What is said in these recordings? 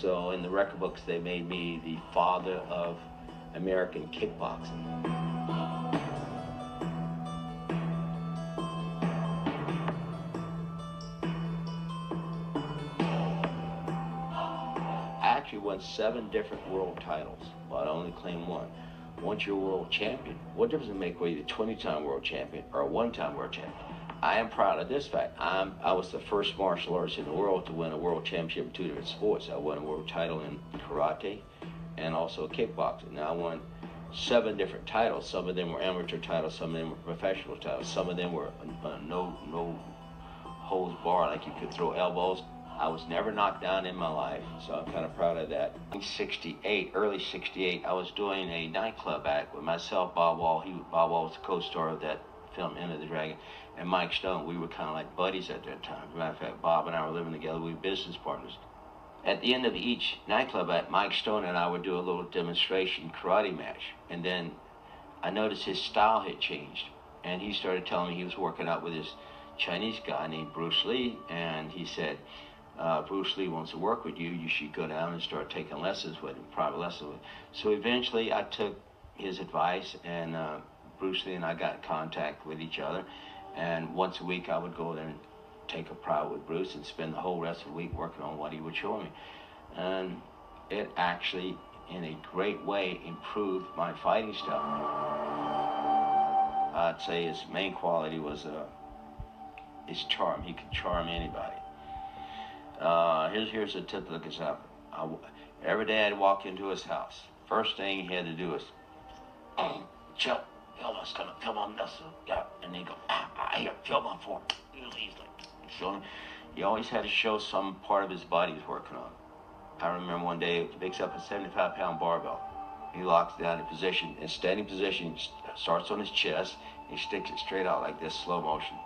So in the record books, they made me the father of American kickboxing. I actually won seven different world titles, but I only claim one. Once you're a world champion, what difference does it make whether you're a 20-time world champion or a one-time world champion? I am proud of this fact. I'm, I was the first martial artist in the world to win a world championship in two different sports. I won a world title in karate and also kickboxing. Now I won seven different titles. Some of them were amateur titles, some of them were professional titles, some of them were uh, no no holds bar, like you could throw elbows. I was never knocked down in my life, so I'm kind of proud of that. In 68, early 68, I was doing a nightclub act with myself, Bob Wall. He, Bob Wall was the co-star of that film, Enter the Dragon, and Mike Stone. We were kind of like buddies at that time. As a matter of fact, Bob and I were living together. We were business partners. At the end of each nightclub act, Mike Stone and I would do a little demonstration karate match. And then I noticed his style had changed. And he started telling me he was working out with this Chinese guy named Bruce Lee. And he said, uh, Bruce Lee wants to work with you. You should go down and start taking lessons with him, private lessons with him. So eventually I took his advice and uh, Bruce Lee and I got in contact with each other. And once a week I would go there and take a private with Bruce and spend the whole rest of the week working on what he would show me. And it actually, in a great way, improved my fighting style. I'd say his main quality was uh, his charm. He could charm anybody. Uh, here's, here's a typical example. I, every day I'd walk into his house. First thing he had to do was, um, Chuck, Philman's coming, Philman, that's yeah. And they go, ah, ah, here, Philman for. He's like, showing. He always had to show some part of his body he's working on. I remember one day he picks up a 75 pound barbell. He locks down in position, in standing position, starts on his chest, he sticks it straight out like this, slow motion.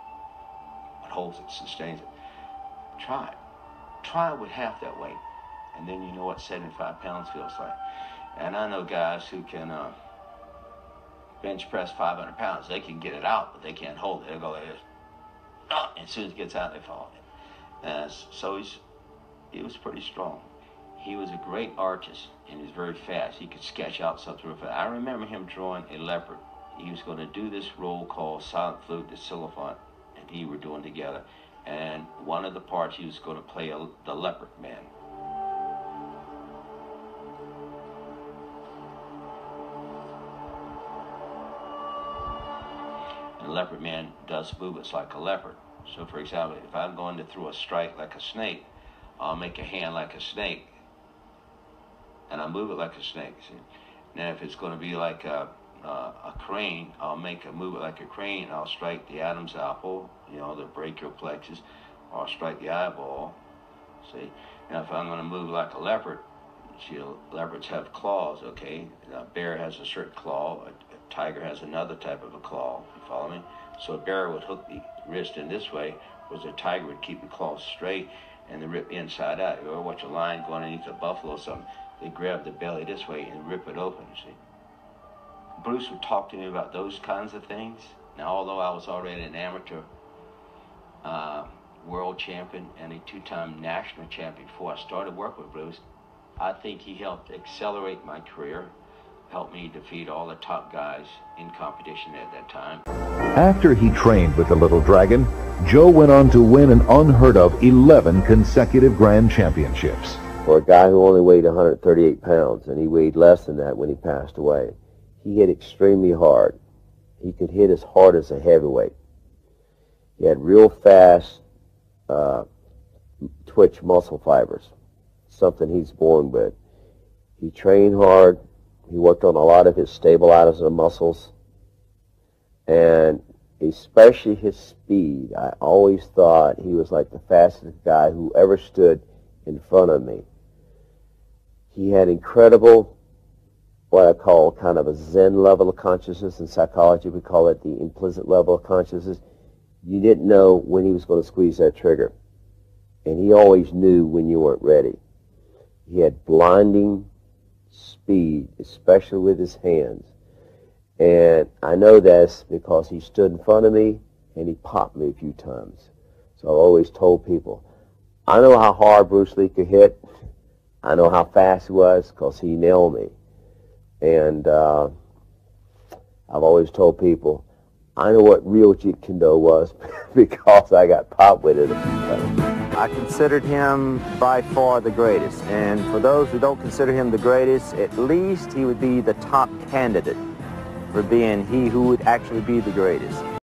But holds it, sustains it. Try it. Try it with half that weight. And then you know what 75 pounds feels like. And I know guys who can uh, bench press 500 pounds. They can get it out, but they can't hold it. They'll go like this. Oh, and as soon as it gets out, they fall. Uh, so he's, he was pretty strong. He was a great artist, and he was very fast. He could sketch out something. I remember him drawing a leopard. He was going to do this role called Silent Flute, the Silifant, and he were doing together. And one of the parts, he was going to play a, the leopard man. And leopard man does movements like a leopard. So, for example, if I'm going to throw a strike like a snake, I'll make a hand like a snake, and I move it like a snake. See? Now, if it's going to be like a, uh, a crane, I'll make a move like a crane. I'll strike the Adam's apple, you know, the brachial plexus, or I'll strike the eyeball. See? Now, if I'm going to move like a leopard, see, leopards have claws, okay? A bear has a certain claw. A, a tiger has another type of a claw. You follow me? So a bear would hook the wrist in this way, whereas a tiger would keep the claws straight and the rip inside out. You ever watch a lion go underneath a buffalo or something? They grab the belly this way and rip it open, You see? Bruce would talk to me about those kinds of things. Now, although I was already an amateur uh, world champion and a two-time national champion before I started work with Bruce, I think he helped accelerate my career, helped me defeat all the top guys in competition at that time. After he trained with the Little Dragon, Joe went on to win an unheard of 11 consecutive grand championships. For a guy who only weighed 138 pounds, and he weighed less than that when he passed away, he hit extremely hard. He could hit as hard as a heavyweight. He had real fast uh, twitch muscle fibers, something he's born with. He trained hard. He worked on a lot of his stabilizer muscles. And especially his speed. I always thought he was like the fastest guy who ever stood in front of me. He had incredible, what I call kind of a Zen level of consciousness. In psychology, we call it the implicit level of consciousness. You didn't know when he was going to squeeze that trigger. And he always knew when you weren't ready. He had blinding speed, especially with his hands. And I know that's because he stood in front of me and he popped me a few times. So I've always told people, I know how hard Bruce Lee could hit. I know how fast he was because he nailed me. And uh, I've always told people, I know what real Jeet Kune was because I got popped with it. I considered him by far the greatest. And for those who don't consider him the greatest, at least he would be the top candidate for being he who would actually be the greatest.